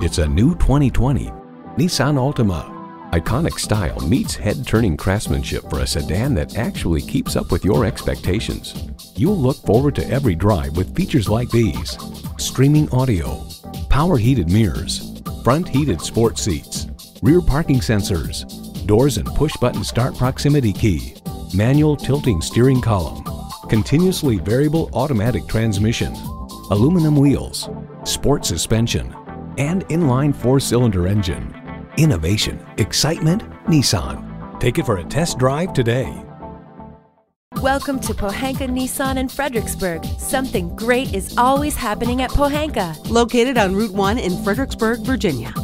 It's a new 2020 Nissan Altima. Iconic style meets head-turning craftsmanship for a sedan that actually keeps up with your expectations. You'll look forward to every drive with features like these. Streaming audio, power heated mirrors, front heated sport seats, rear parking sensors, doors and push button start proximity key, manual tilting steering column, continuously variable automatic transmission, aluminum wheels, sport suspension, and inline four-cylinder engine. Innovation, excitement, Nissan. Take it for a test drive today. Welcome to Pohanka Nissan in Fredericksburg. Something great is always happening at Pohanka. Located on Route 1 in Fredericksburg, Virginia.